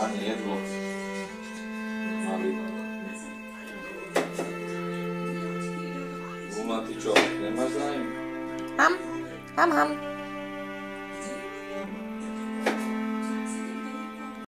správne jedlo. Mali. Uma, ty čo, nemáš zájem? Mám, mám, mám.